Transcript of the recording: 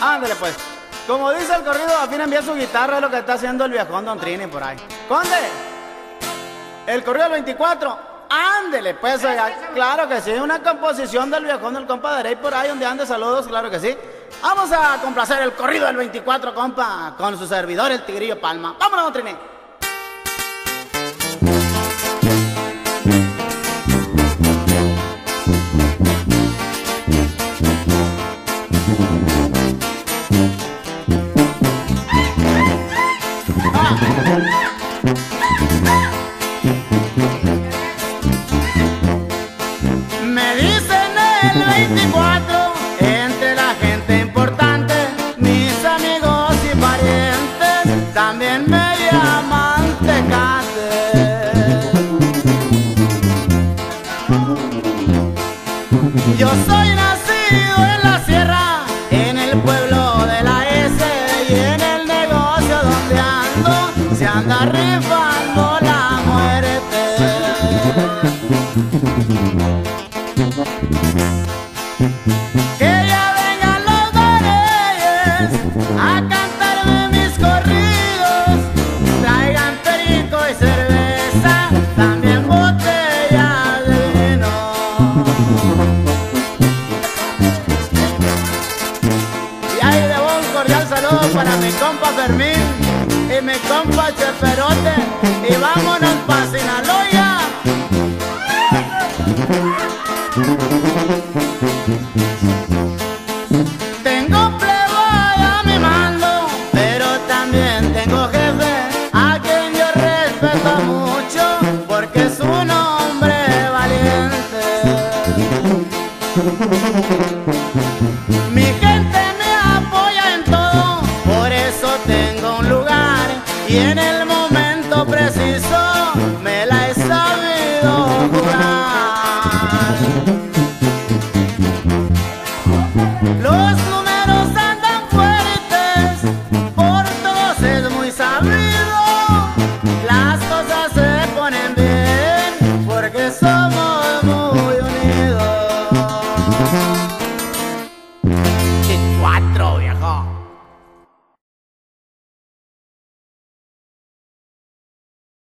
Ándale pues. Como dice el corrido, a fin envía su guitarra, es lo que está haciendo el viejón Don Trini por ahí. Conde, el corrido del 24. Ándele, pues, oiga, claro que sí, una composición del viejón del compa de por ahí donde ande saludos, claro que sí. Vamos a complacer el corrido del 24, compa, con su servidor, el Tigrillo Palma. Vámonos, Don Trini. Me dicen el 24 entre la gente importante, mis amigos y parientes también me llaman Tecate. Yo soy nacido en la sierra, se anda rifando la muerte. Que ya vengan los bareyes a cantarme mis corridos. Para mi compa Fermín y mi compa Cheperote. Y vámonos pa' Sinaloa. Tengo plebada a mi mando, pero también tengo jefe a quien yo respeto mucho porque es un hombre valiente. Mi gente Y en el momento preciso me la he sabido jugar. Los números andan fuertes, por todos es muy sabido. Las cosas se ponen bien.